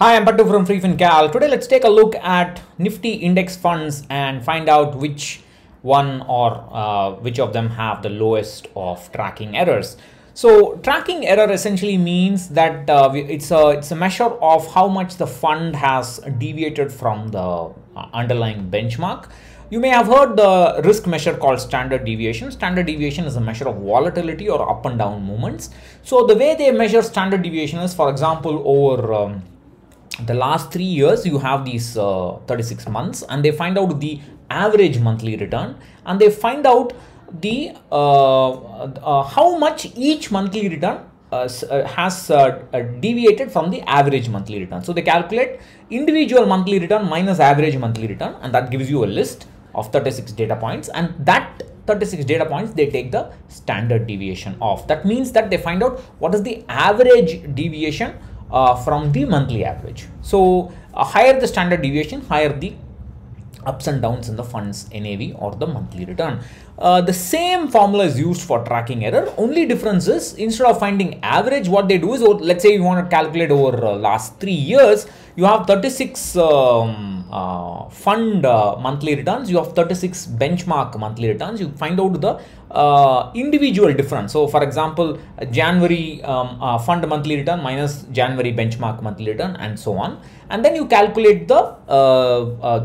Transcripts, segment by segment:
Hi, I'm Pattu from FreeFinCal. Today, let's take a look at Nifty index funds and find out which one or uh, which of them have the lowest of tracking errors. So, tracking error essentially means that uh, it's a it's a measure of how much the fund has deviated from the uh, underlying benchmark. You may have heard the risk measure called standard deviation. Standard deviation is a measure of volatility or up and down movements. So the way they measure standard deviation is, for example, over um, the last three years, you have these uh, 36 months and they find out the average monthly return and they find out the uh, uh, how much each monthly return uh, uh has uh, deviated from the average monthly return. So they calculate individual monthly return minus average monthly return and that gives you a list of 36 data points and that 36 data points they take the standard deviation of that means that they find out what is the average deviation uh, from the monthly average so uh, higher the standard deviation higher the ups and downs in the fund's NAV or the monthly return. Uh, the same formula is used for tracking error. Only difference is instead of finding average, what they do is, let's say you want to calculate over uh, last three years, you have 36 um, uh, fund uh, monthly returns, you have 36 benchmark monthly returns. You find out the uh, individual difference. So, for example, January um, uh, fund monthly return minus January benchmark monthly return, and so on. And then you calculate the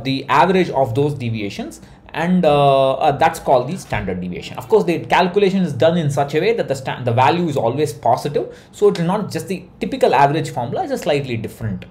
the average of those deviations and uh, uh, that's called the standard deviation. Of course, the calculation is done in such a way that the, the value is always positive. So it is not just the typical average formula, it's a slightly different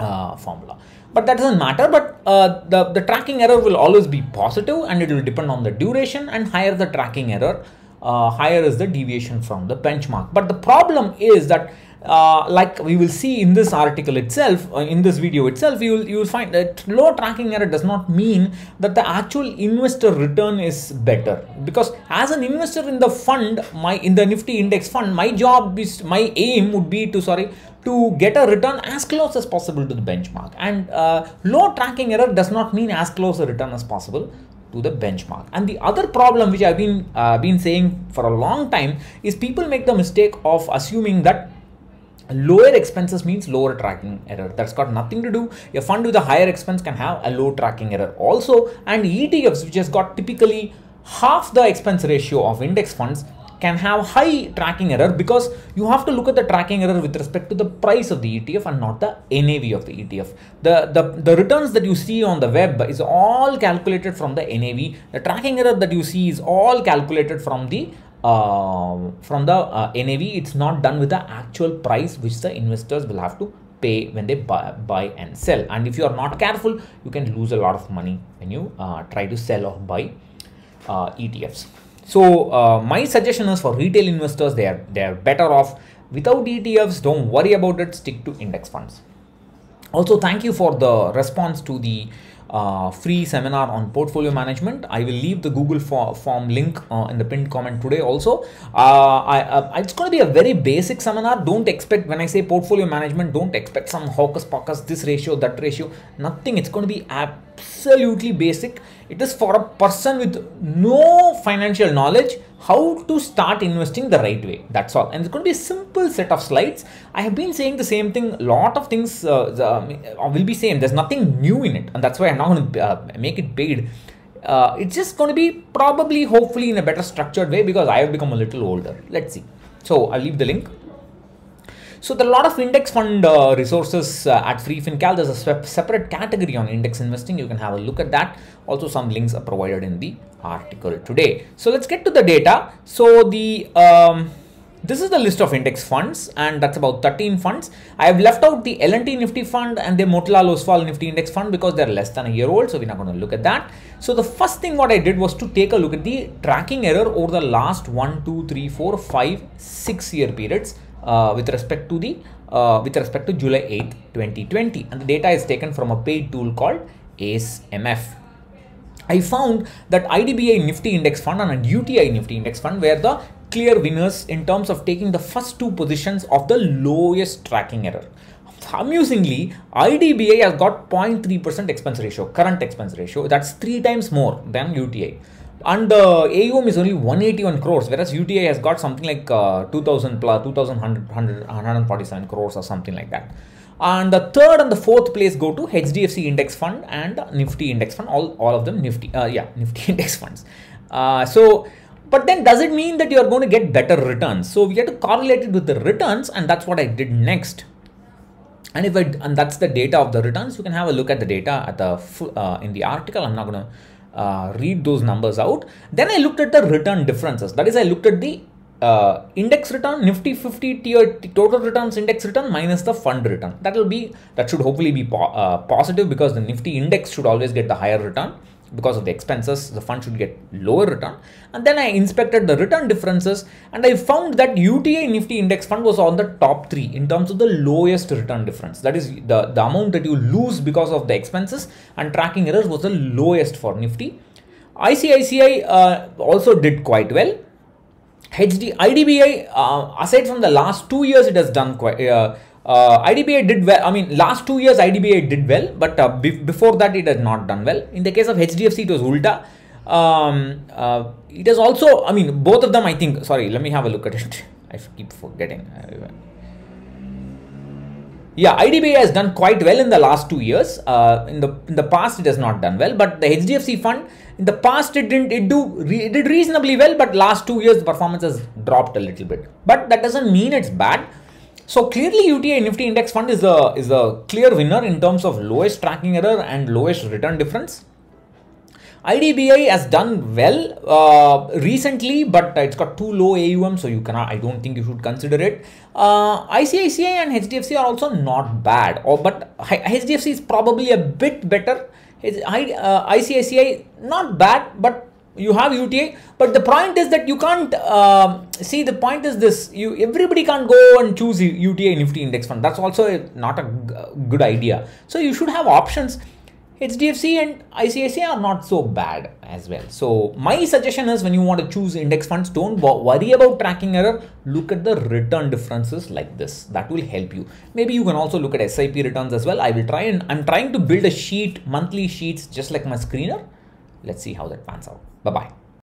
uh, formula. But that doesn't matter, but uh, the, the tracking error will always be positive and it will depend on the duration and higher the tracking error, uh, higher is the deviation from the benchmark. But the problem is that uh, like we will see in this article itself, uh, in this video itself, you will, you will find that low tracking error does not mean that the actual investor return is better. Because as an investor in the fund, my in the Nifty index fund, my job is, my aim would be to, sorry, to get a return as close as possible to the benchmark. And uh, low tracking error does not mean as close a return as possible to the benchmark. And the other problem which I've been uh, been saying for a long time is people make the mistake of assuming that lower expenses means lower tracking error that's got nothing to do a fund with a higher expense can have a low tracking error also and etfs which has got typically half the expense ratio of index funds can have high tracking error because you have to look at the tracking error with respect to the price of the ETF and not the NAV of the ETF. The, the, the returns that you see on the web is all calculated from the NAV. The tracking error that you see is all calculated from the uh, from the uh, NAV, it's not done with the actual price which the investors will have to pay when they buy, buy and sell. And if you are not careful, you can lose a lot of money when you uh, try to sell or buy uh, ETFs. So uh, my suggestion is for retail investors, they are they are better off without ETFs. Don't worry about it. Stick to index funds. Also, thank you for the response to the uh, free seminar on portfolio management. I will leave the Google for form link uh, in the pinned comment today also. Uh, I, uh, it's going to be a very basic seminar. Don't expect, when I say portfolio management, don't expect some hocus pocus, this ratio, that ratio, nothing. It's going to be absolutely basic. It is for a person with no financial knowledge how to start investing the right way. That's all. And it's going to be a simple set of slides. I have been saying the same thing. Lot of things uh, uh, will be same. There's nothing new in it. And that's why I'm not going to uh, make it paid. Uh, it's just going to be probably, hopefully in a better structured way because I have become a little older. Let's see. So I'll leave the link. So there are a lot of index fund uh, resources uh, at FreeFinCal. There's a separate category on index investing. You can have a look at that. Also, some links are provided in the article today. So let's get to the data. So the um, this is the list of index funds and that's about 13 funds. I have left out the L&T Nifty fund and the Motilal Oswal Nifty index fund because they're less than a year old. So we're not going to look at that. So the first thing what I did was to take a look at the tracking error over the last one, two, three, four, five, six year periods uh, with respect to the uh, with respect to July 8th 2020 and the data is taken from a paid tool called AceMF. I found that IDBI Nifty Index Fund and a UTI Nifty Index Fund were the clear winners in terms of taking the first two positions of the lowest tracking error. Amusingly, IDBI has got 0.3% expense ratio, current expense ratio. That's three times more than UTI and the AUM is only 181 crores, whereas UTI has got something like uh, 2000 plus 2147 crores or something like that. And the third and the fourth place go to HDFC index fund and Nifty index fund, all, all of them Nifty, uh, yeah, Nifty index funds. Uh, so, but then does it mean that you are going to get better returns? So we have to correlate it with the returns and that's what I did next. And if I, and that's the data of the returns, you can have a look at the data at the uh, in the article. I'm not going to uh, read those numbers out. Then I looked at the return differences. That is, I looked at the uh, index return nifty 50 tier total returns index return minus the fund return that will be that should hopefully be po uh, positive because the nifty index should always get the higher return because of the expenses the fund should get lower return. And then i inspected the return differences and i found that uti nifty index fund was on the top 3 in terms of the lowest return difference. That is the the amount that you lose because of the expenses and tracking errors was the lowest for nifty. Icici uh, also did quite well. HD, IDBI, uh, aside from the last two years, it has done quite. Uh, uh, IDBI did well. I mean, last two years IDBI did well, but uh, be before that it has not done well. In the case of HDFC, it was Ulta. Um, uh, it is also. I mean, both of them. I think. Sorry, let me have a look at it. I keep forgetting. Yeah, IDBI has done quite well in the last two years. Uh, in the in the past, it has not done well, but the HDFC fund in the past it didn't it do it did reasonably well but last two years the performance has dropped a little bit but that doesn't mean it's bad so clearly UTI Nifty Index Fund is a is a clear winner in terms of lowest tracking error and lowest return difference. IDBI has done well uh, recently, but it's got too low AUM, so you cannot. I don't think you should consider it. Uh, ICICI and HDFC are also not bad, or but HDFC is probably a bit better uh, ICICI not bad, but you have UTI. But the point is that you can't uh, see. The point is this: you everybody can't go and choose UTI Nifty Index Fund. That's also a, not a good idea. So you should have options. HDFC and ICICI are not so bad as well. So my suggestion is when you want to choose index funds, don't worry about tracking error. Look at the return differences like this. That will help you. Maybe you can also look at SIP returns as well. I will try and I'm trying to build a sheet, monthly sheets, just like my screener. Let's see how that pans out. Bye-bye.